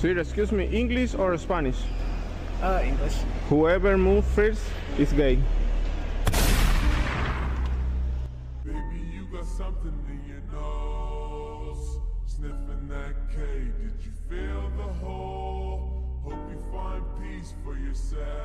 Sir, excuse me, English or Spanish? Uh, English. Whoever moves first is gay. Baby, you got something in your nose. Sniffing that K, did you feel the hole? Hope you find peace for yourself.